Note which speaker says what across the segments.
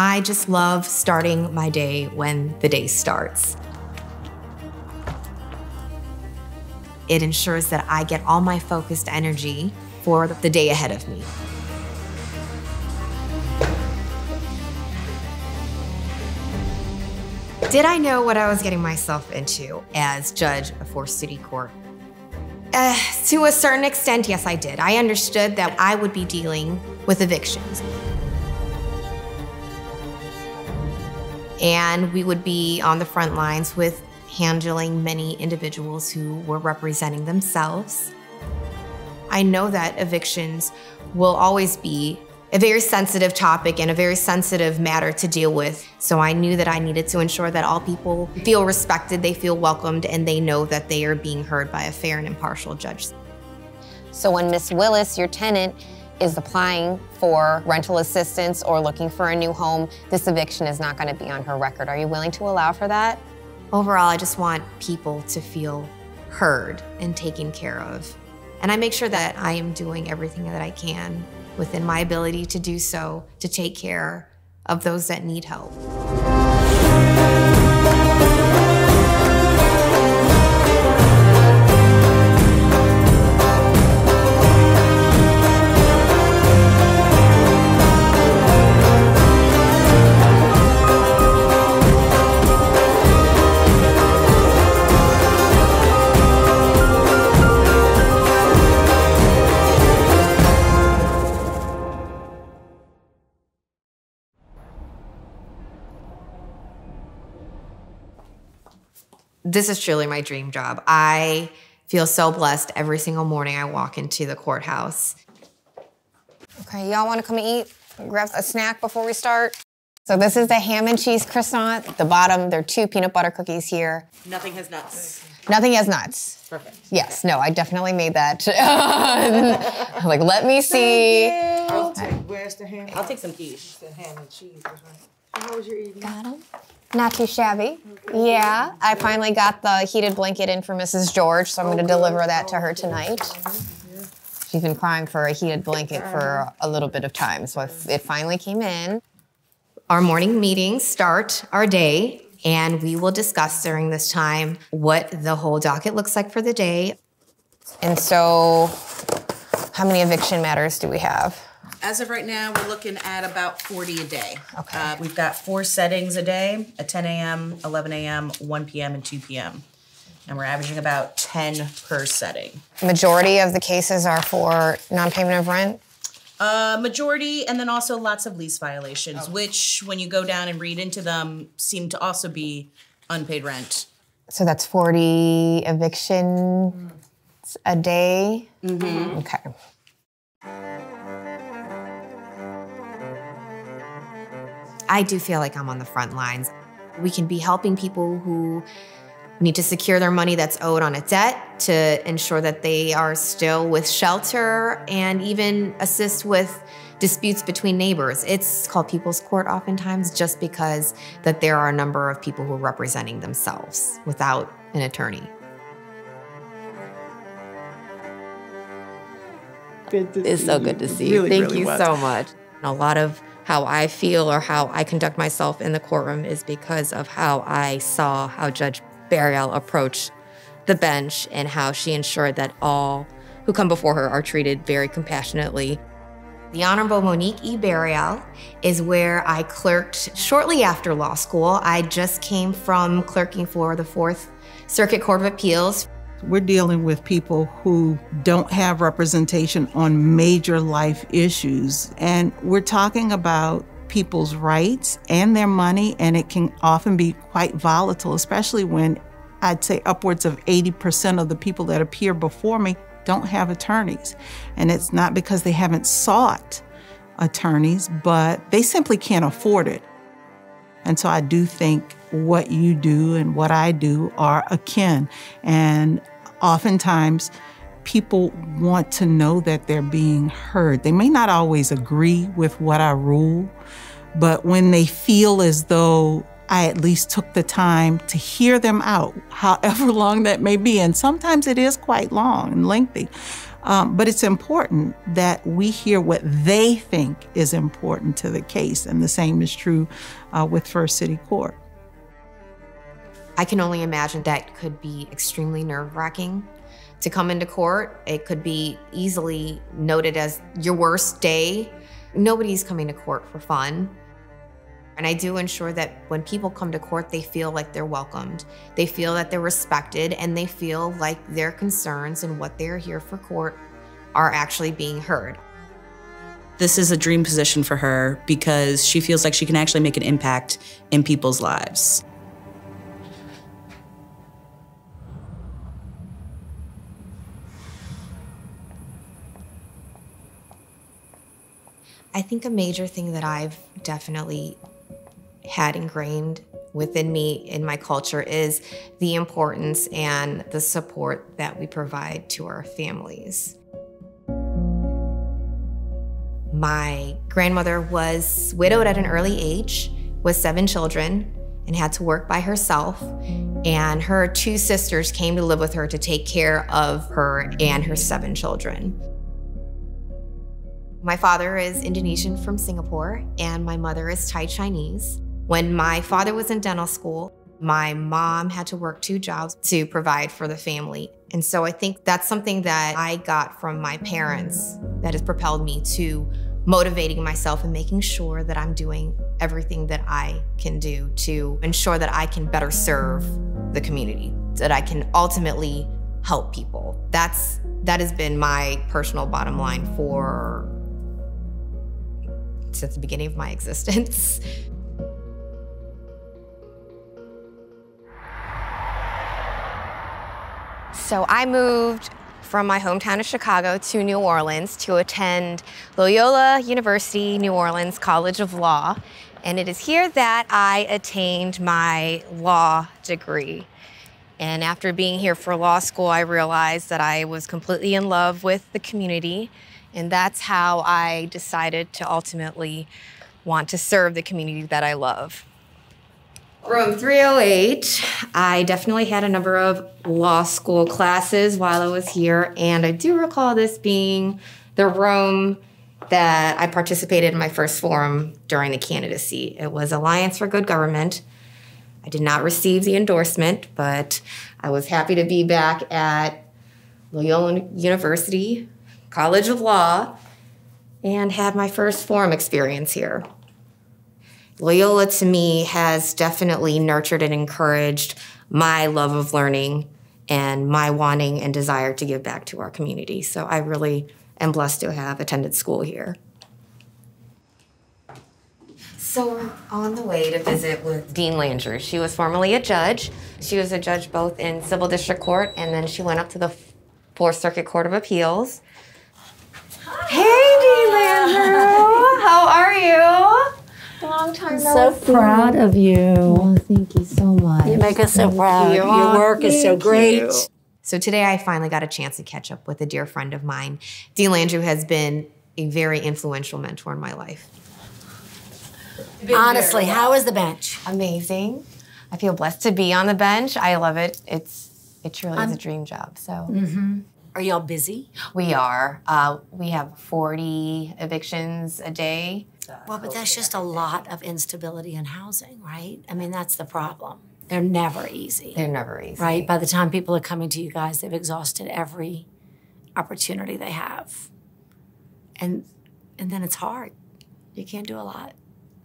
Speaker 1: I just love starting my day when the day starts. It ensures that I get all my focused energy for the day ahead of me. Did I know what I was getting myself into as judge of City Court? Uh, to a certain extent, yes, I did. I understood that I would be dealing with evictions. And we would be on the front lines with handling many individuals who were representing themselves. I know that evictions will always be a very sensitive topic and a very sensitive matter to deal with. So I knew that I needed to ensure that all people feel respected, they feel welcomed, and they know that they are being heard by a fair and impartial judge.
Speaker 2: So when Miss Willis, your tenant, is applying for rental assistance or looking for a new home, this eviction is not going to be on her record. Are you willing to allow for that?
Speaker 1: Overall, I just want people to feel heard and taken care of. And I make sure that I am doing everything that I can within my ability to do so to take care of those that need help. This is truly my dream job. I feel so blessed every single morning I walk into the courthouse.
Speaker 2: Okay, y'all want to come eat? Grab a snack before we start. So this is the ham and cheese croissant. At the bottom, there are two peanut butter cookies here.
Speaker 3: Nothing has nuts.
Speaker 2: Nothing has nuts.
Speaker 3: Perfect.
Speaker 2: Yes, no, I definitely made that. like, let me see.
Speaker 3: I'll take, where's the ham? I'll take some quiche.
Speaker 4: The ham and cheese. How was your evening?
Speaker 2: Got them. Not too shabby. Yeah, I finally got the heated blanket in for Mrs. George, so I'm going to deliver that to her tonight. She's been crying for a heated blanket for a little bit of time, so it finally came in.
Speaker 1: Our morning meetings start our day, and we will discuss during this time what the whole docket looks like for the day.
Speaker 2: And so, how many eviction matters do we have?
Speaker 3: As of right now, we're looking at about 40 a day.
Speaker 2: Okay.
Speaker 3: Uh, we've got four settings a day at 10 a.m., 11 a.m., 1 p.m., and 2 p.m. And we're averaging about 10 per setting.
Speaker 2: Majority of the cases are for non-payment of rent?
Speaker 3: Uh, majority, and then also lots of lease violations, which, when you go down and read into them, seem to also be unpaid rent.
Speaker 2: So that's 40 eviction a day? Mm-hmm. Okay.
Speaker 1: I do feel like I'm on the front lines. We can be helping people who need to secure their money that's owed on a debt to ensure that they are still with shelter and even assist with disputes between neighbors. It's called people's court oftentimes just because that there are a number of people who are representing themselves without an attorney.
Speaker 4: Good to
Speaker 1: It's
Speaker 4: see
Speaker 1: so
Speaker 4: you.
Speaker 1: good to see
Speaker 4: Really,
Speaker 1: you. Thank
Speaker 4: really
Speaker 1: you
Speaker 4: was.
Speaker 1: so much. A lot of how I feel or how I conduct myself in the courtroom is because of how I saw how Judge Barial approached the bench and how she ensured that all who come before her are treated very compassionately. The Honorable Monique E. Barial is where I clerked shortly after law school. I just came from clerking for the Fourth Circuit Court of Appeals.
Speaker 4: We're dealing with people who don't have representation on major life issues. And we're talking about people's rights and their money, and it can often be quite volatile, especially when I'd say upwards of 80% of the people that appear before me don't have attorneys. And it's not because they haven't sought attorneys, but they simply can't afford it. And so I do think what you do and what I do are akin. And oftentimes, people want to know that they're being heard. They may not always agree with what I rule, but when they feel as though I at least took the time to hear them out, however long that may be, and sometimes it is quite long and lengthy, Um, but it's important that we hear what they think is important to the case, and the same is true uh, with First City Court.
Speaker 1: I can only imagine that could be extremely nerve wracking to come into court. It could be easily noted as your worst day. Nobody's coming to court for fun. And I do ensure that when people come to court, they feel like they're welcomed. They feel that they're respected and they feel like their concerns and what they're here for court are actually being heard.
Speaker 3: This is a dream position for her because she feels like she can actually make an impact in people's lives.
Speaker 1: I think a major thing that I've definitely had ingrained within me in my culture is the importance and the support that we provide to our families. My grandmother was widowed at an early age with seven children and had to work by herself. And her two sisters came to live with her to take care of her and her seven children. My father is Indonesian from Singapore, and my mother is Thai Chinese. When my father was in dental school, my mom had to work two jobs to provide for the family. And so I think that's something that I got from my parents that has propelled me to motivating myself and making sure that I'm doing everything that I can do to ensure that I can better serve the community, that I can ultimately help people. That's that has been my personal bottom line for since the beginning of my existence. So I moved from my hometown of Chicago to New Orleans to attend Loyola University New Orleans College of Law. And it is here that I attained my law degree. And after being here for law school, I realized that I was completely in love with the community and that's how I decided to ultimately want to serve the community that I love. Room 308, I definitely had a number of law school classes while I was here, and I do recall this being the room that I participated in my first forum during the candidacy. It was Alliance for Good Government. I did not receive the endorsement, but I was happy to be back at Loyola University College of Law, and had my first forum experience here. Loyola to me has definitely nurtured and encouraged my love of learning and my wanting and desire to give back to our community. So I really am blessed to have attended school here. So we're on the way to visit with Dean Landrieu. She was formerly a judge. She was a judge both in civil district court and then she went up to the Fourth Circuit Court of Appeals Hey, Landrieu. How are you?
Speaker 5: Long time no so proud of you.
Speaker 1: Oh, thank you so much.
Speaker 5: You make us so proud. You. Your work is so great. You.
Speaker 1: So today I finally got a chance to catch up with a dear friend of mine. Dean Landrieu has been a very influential mentor in my life.
Speaker 5: Honestly, how is the bench?
Speaker 1: Amazing. I feel blessed to be on the bench. I love it. It's it truly is a dream job. So
Speaker 5: mm-hmm. Are y'all busy?
Speaker 1: We are. Uh, we have 40 evictions a day.
Speaker 5: Well, but that's just a lot of instability in housing, right? I mean, that's the problem. They're never easy.
Speaker 1: They're never easy.
Speaker 5: Right? By the time people are coming to you guys, they've exhausted every opportunity they have. And and then it's hard. You can't do a lot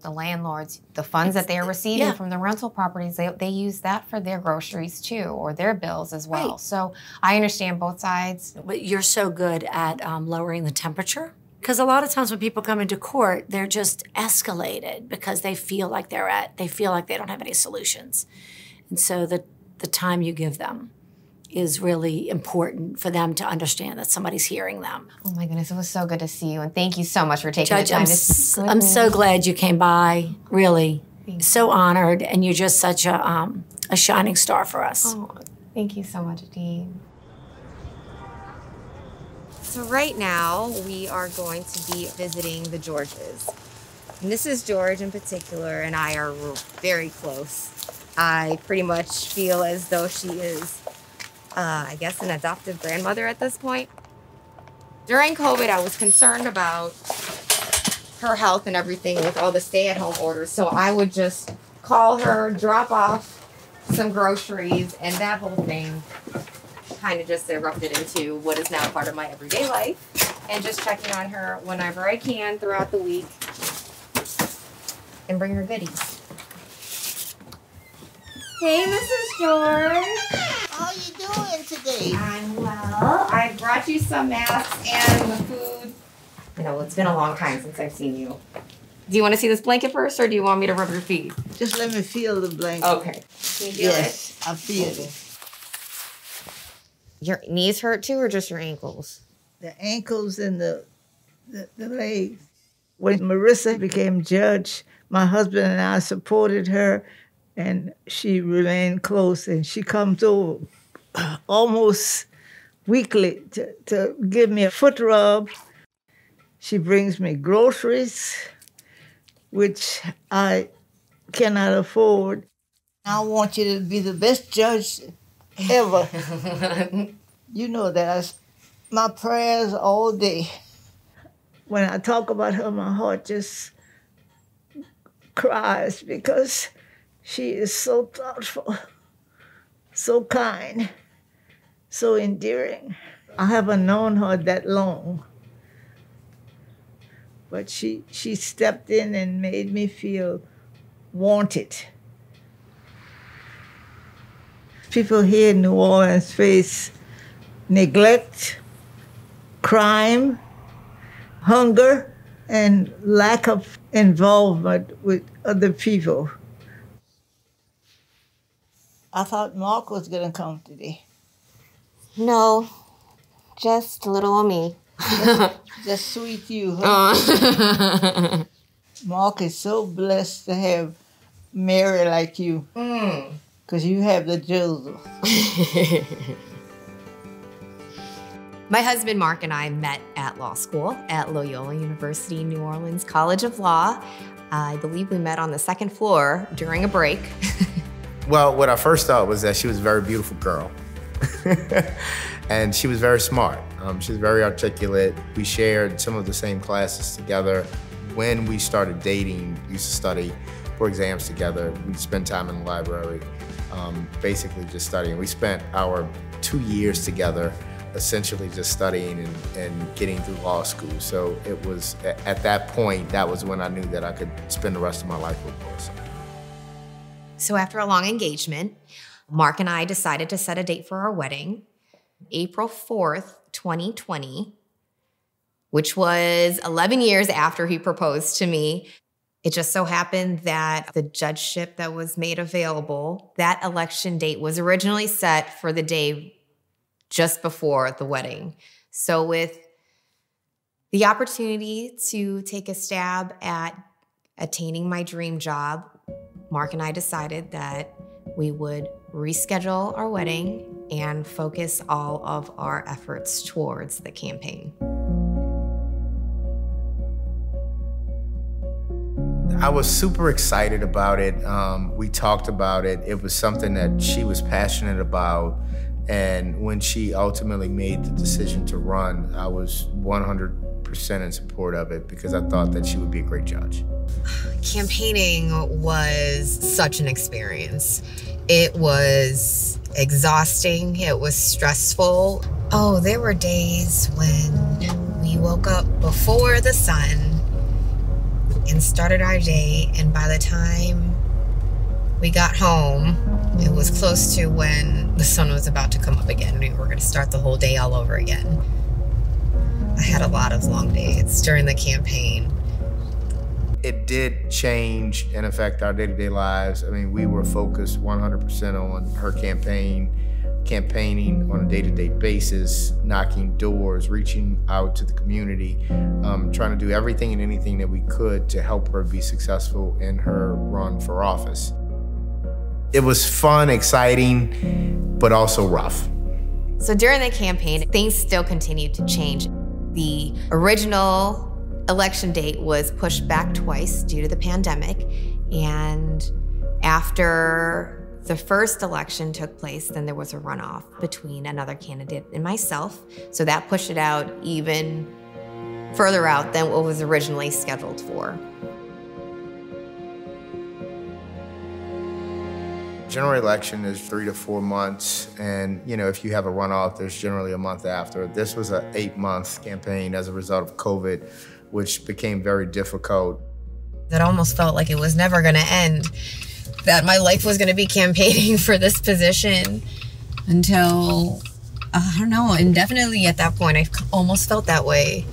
Speaker 1: the landlords, the funds it's, that they are receiving yeah. from the rental properties, they, they use that for their groceries too, or their bills as well. Right. So I understand both sides.
Speaker 5: But you're so good at um, lowering the temperature. Because a lot of times when people come into court, they're just escalated because they feel like they're at, they feel like they don't have any solutions. And so the, the time you give them is really important for them to understand that somebody's hearing them.
Speaker 1: Oh my goodness, it was so good to see you, and thank you so much for taking
Speaker 5: Judge,
Speaker 1: the time.
Speaker 5: I'm, I'm so glad you came by. Really, so honored, and you're just such a um, a shining star for us.
Speaker 1: Oh, thank you so much, Dean. So right now we are going to be visiting the Georges. And this is George in particular, and I are very close. I pretty much feel as though she is uh, I guess, an adoptive grandmother at this point. during COVID, I was concerned about her health and everything with all the stay at home orders. So I would just call her, drop off some groceries, and that whole thing kind of just erupted into what is now part of my everyday life. And just checking on her whenever I can throughout the week and bring her goodies. Hey, Mrs. George.
Speaker 6: How you doing today?
Speaker 1: I'm well. I brought you some masks and the food. I know it's been a long time since I've seen you. Do you want to see this blanket first, or do you want me to rub your feet?
Speaker 6: Just let me feel the blanket.
Speaker 1: Okay. Can you feel
Speaker 6: Yes, I feel it.
Speaker 1: it? Your knees hurt too, or just your ankles?
Speaker 6: The ankles and the, the the legs. When Marissa became judge, my husband and I supported her, and she remained close. And she comes over uh, almost weekly to, to give me a foot rub. She brings me groceries, which I cannot afford. I want you to be the best judge ever. you know that. That's my prayers all day. When I talk about her, my heart just cries because she is so thoughtful, so kind, so endearing. I haven't known her that long, but she she stepped in and made me feel wanted. People here in New Orleans face neglect, crime, hunger, and lack of involvement with other people. I thought Mark was going to come today.
Speaker 1: No, just little old me.
Speaker 6: Just sweet you, huh? Oh. Mark is so blessed to have Mary like you. Hmm. Because you have the Joseph.
Speaker 1: My husband Mark and I met at law school at Loyola University New Orleans College of Law. I believe we met on the second floor during a break.
Speaker 7: Well, what I first thought was that she was a very beautiful girl. and she was very smart. Um, she was very articulate. We shared some of the same classes together. When we started dating, we used to study for exams together. We'd spend time in the library, um, basically just studying. We spent our two years together essentially just studying and, and getting through law school. So it was, at that point, that was when I knew that I could spend the rest of my life with Marissa.
Speaker 1: So after a long engagement, Mark and I decided to set a date for our wedding, April 4th, 2020, which was 11 years after he proposed to me. It just so happened that the judgeship that was made available, that election date was originally set for the day just before the wedding. So with the opportunity to take a stab at attaining my dream job, Mark and I decided that we would reschedule our wedding and focus all of our efforts towards the campaign.
Speaker 7: I was super excited about it. Um, we talked about it. It was something that she was passionate about. And when she ultimately made the decision to run, I was 100% in support of it because I thought that she would be a great judge.
Speaker 1: Campaigning was such an experience. It was exhausting, it was stressful. Oh, there were days when we woke up before the sun and started our day, and by the time we got home, it was close to when the sun was about to come up again. We were going to start the whole day all over again. I had a lot of long days during the campaign.
Speaker 7: It did change and affect our day to day lives. I mean, we were focused 100% on her campaign, campaigning on a day to day basis, knocking doors, reaching out to the community, um, trying to do everything and anything that we could to help her be successful in her run for office. It was fun, exciting, but also rough.
Speaker 1: So during the campaign, things still continued to change. The original election date was pushed back twice due to the pandemic. And after the first election took place, then there was a runoff between another candidate and myself. So that pushed it out even further out than what was originally scheduled for.
Speaker 7: General election is three to four months, and you know if you have a runoff, there's generally a month after. This was an eight-month campaign as a result of COVID, which became very difficult.
Speaker 1: It almost felt like it was never going to end, that my life was going to be campaigning for this position until, uh, I don't know, indefinitely at that point. I almost felt that way.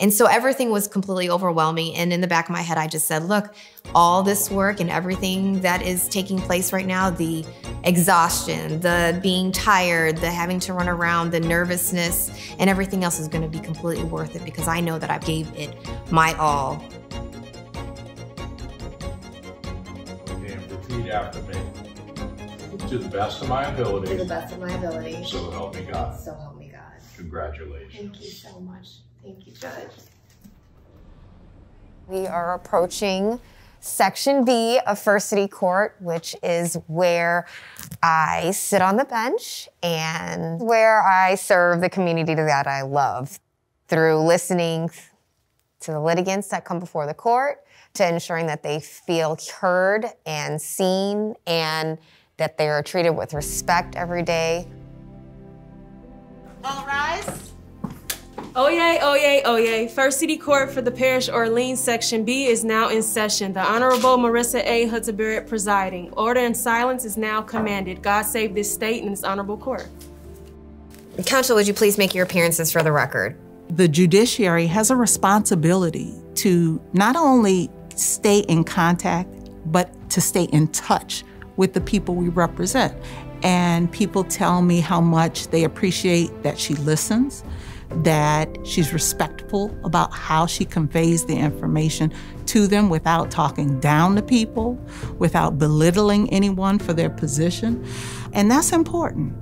Speaker 1: And so everything was completely overwhelming. And in the back of my head, I just said, look, all this work and everything that is taking place right now the exhaustion, the being tired, the having to run around, the nervousness, and everything else is going to be completely worth it because I know that I gave it my all.
Speaker 8: And repeat after me. To the best of my ability.
Speaker 1: To the best of my ability.
Speaker 8: So help me God.
Speaker 1: So help me God.
Speaker 8: Congratulations.
Speaker 1: Thank you so much. Thank you, Judge.
Speaker 2: We are approaching Section B of First City Court, which is where I sit on the bench and where I serve the community that I love through listening to the litigants that come before the court, to ensuring that they feel heard and seen and that they are treated with respect every day.
Speaker 9: All rise. Oh yay, oh yay, oh yay. First City Court for the Parish Orleans Section B is now in session. The Honorable Marissa A. Hutabarat presiding. Order and silence is now commanded. God save this state and this honorable court.
Speaker 1: Counsel, would you please make your appearances for the record?
Speaker 4: The judiciary has a responsibility to not only stay in contact, but to stay in touch with the people we represent. And people tell me how much they appreciate that she listens, that she's respectful about how she conveys the information to them without talking down to people, without belittling anyone for their position. And that's important.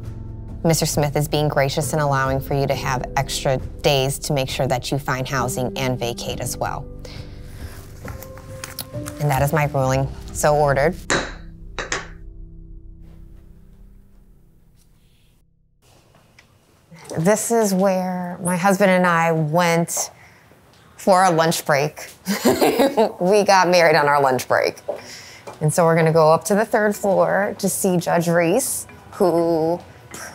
Speaker 2: Mr. Smith is being gracious and allowing for you to have extra days to make sure that you find housing and vacate as well. And that is my ruling. So ordered. This is where my husband and I went for a lunch break. we got married on our lunch break. And so we're gonna go up to the third floor to see Judge Reese, who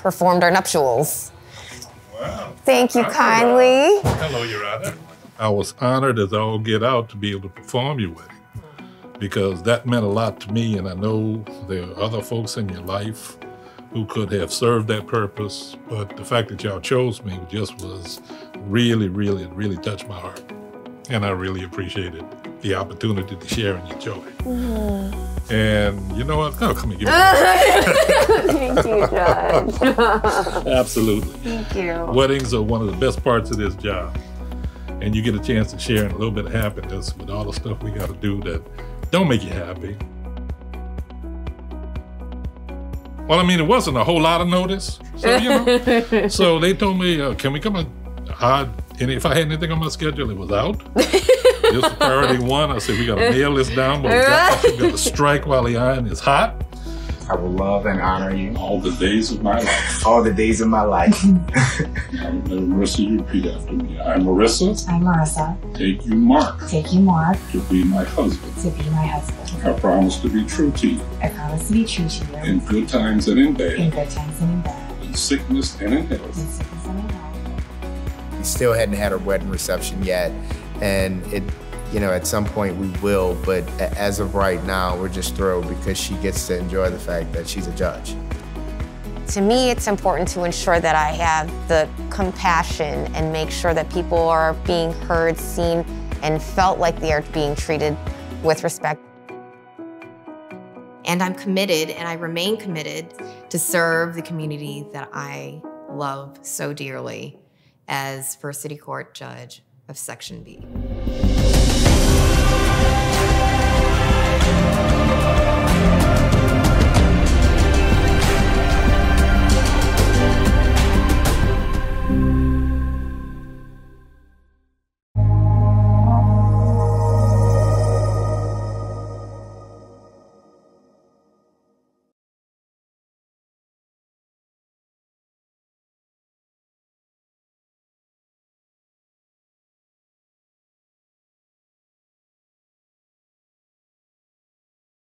Speaker 2: performed our nuptials.
Speaker 8: Wow.
Speaker 2: Thank you kindly.
Speaker 8: Hello, Your Honor. I was honored as all get out to be able to perform your wedding because that meant a lot to me, and I know there are other folks in your life who could have served that purpose, but the fact that y'all chose me just was really, really, really touched my heart. And I really appreciated the opportunity to share in your joy. Mm-hmm. And you know what? Oh, come here, give me
Speaker 2: Thank you, Judge.
Speaker 8: Absolutely.
Speaker 2: Thank you.
Speaker 8: Weddings are one of the best parts of this job. And you get a chance to share in a little bit of happiness with all the stuff we got to do that don't make you happy. Well, I mean, it wasn't a whole lot of notice. So, you know, so they told me, uh, can we come and I, and if I had anything on my schedule, it was out. this was priority one. I said, we got to nail this down, but we got, we got to strike while the iron is hot.
Speaker 10: I will love and honor you
Speaker 8: all the days of my life.
Speaker 10: All the days of my life.
Speaker 8: I'm Marissa, you repeat after me. I'm Marissa.
Speaker 11: I'm Marissa.
Speaker 8: Take you, Mark.
Speaker 11: Take you, Mark.
Speaker 8: To be my husband.
Speaker 11: To be my husband.
Speaker 8: I promise to be true to you.
Speaker 11: I promise to be true to you.
Speaker 8: In good times and in bad.
Speaker 11: In good times and in bad.
Speaker 8: In sickness and in health.
Speaker 11: In sickness and in health.
Speaker 7: We still hadn't had our wedding reception yet, and it you know, at some point we will, but as of right now, we're just thrilled because she gets to enjoy the fact that she's a judge.
Speaker 2: To me, it's important to ensure that I have the compassion and make sure that people are being heard, seen, and felt like they are being treated with respect.
Speaker 1: And I'm committed, and I remain committed to serve the community that I love so dearly as First City Court Judge of Section B.